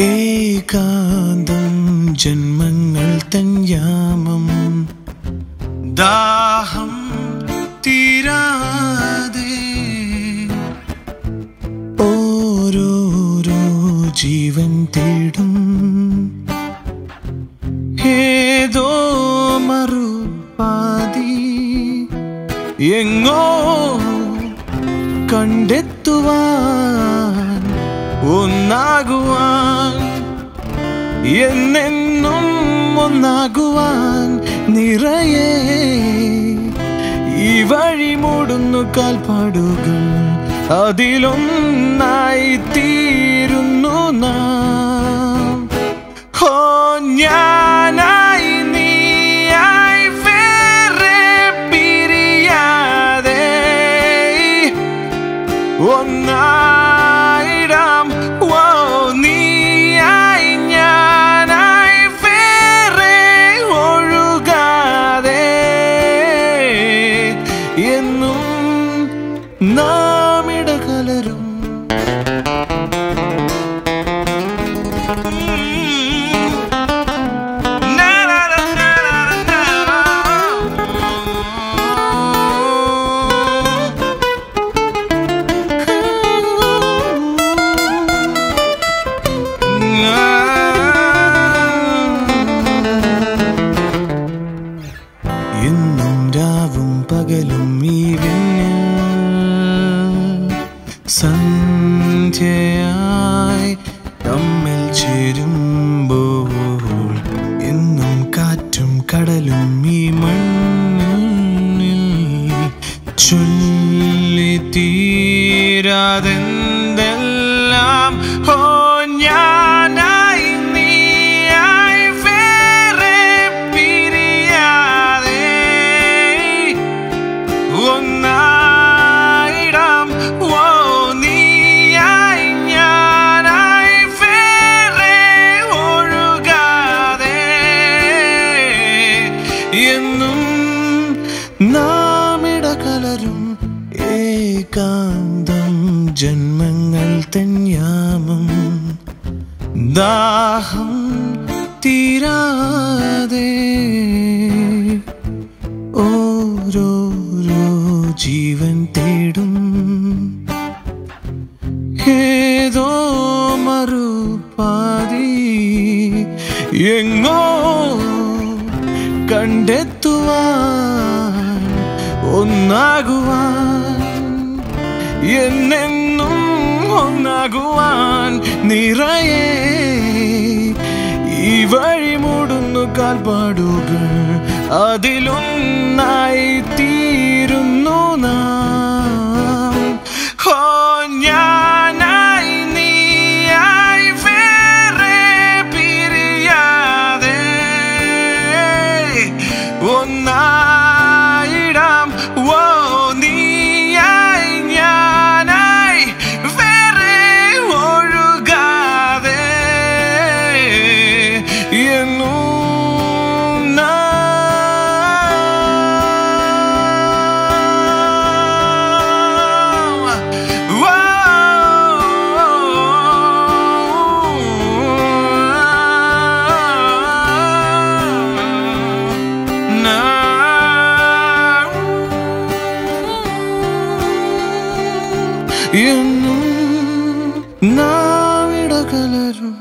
ഏകാന്തം ജന്മങ്ങൾ തൻ ദാഹം തീരാതെ ഓരോരോ ജീവൻ തേടും. ഏതോ മറു കണ്ടെത്തുവാൻ ഒന്നാകുവാൻ എന്നെന്നും ഒന്നാകുവാൻ നിറയെ ഈ വഴി മൂടുന്നു കാൽപ്പാടുകൾ. അതിലൊന്നായി എന്നും നാം സന്ധ്യയായി തമ്മിൽ ചേരുമ്പോൾ എന്നും കാറ്റും കടലും ഈ മണ്ണിൽ ചൊല്ലി തീരാതെന്തെല്ലാം ഇടകലരും ഏകാന്തം ജന്മങ്ങൾ തന്യാമം. ദാഹം തീരാതെ ഓരോരോ ജീവൻ തേടും. ഏതോ മറുപാതി എങ്ങോ കണ്ടെത്തുവാൻ ഒന്നാകുവാൻ എന്നെന്നും ഒന്നാകുവാൻ നിറയെ ഈ വഴി മൂടുന്നു കാൽപ്പാടുകൾ. അതിലൊന്നായി തീരുന്നു എന്നും നാവിടകലരും.